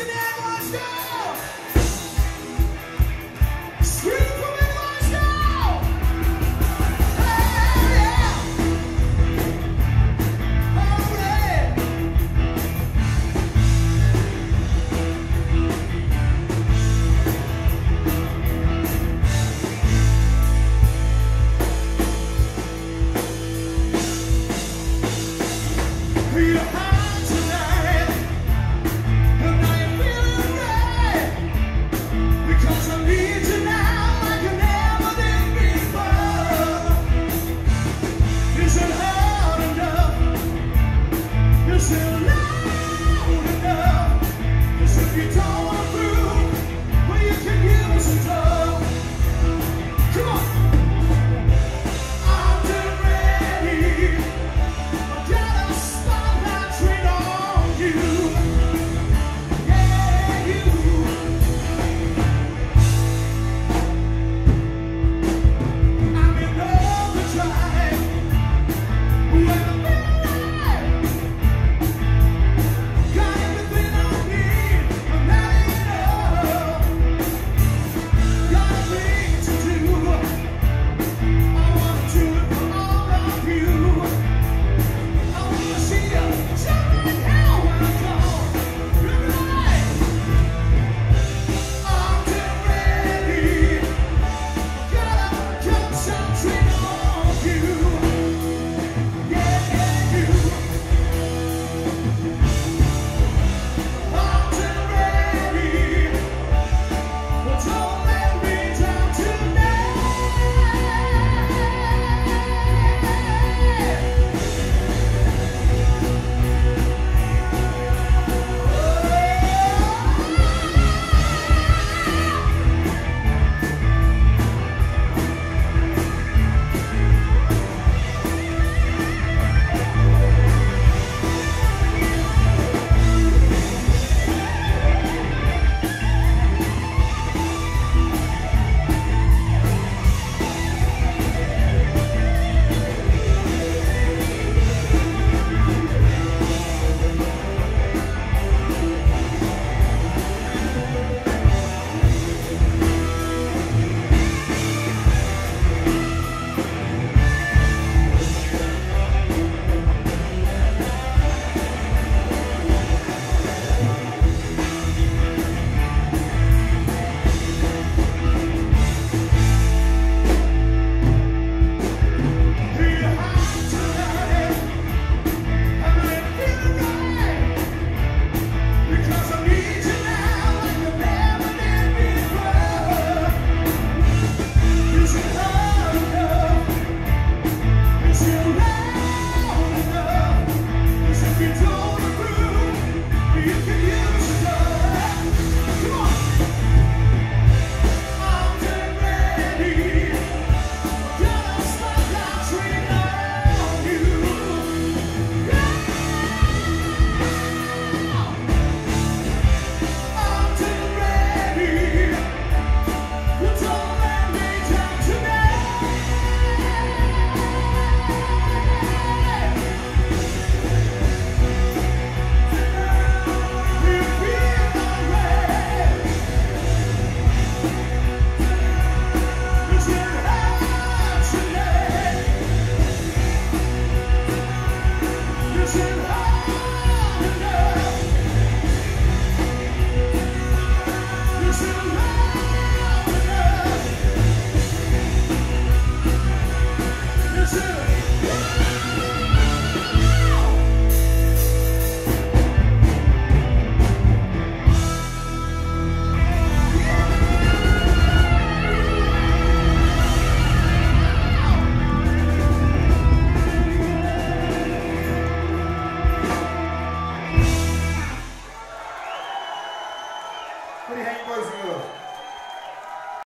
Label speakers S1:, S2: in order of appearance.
S1: Listen in, watch this!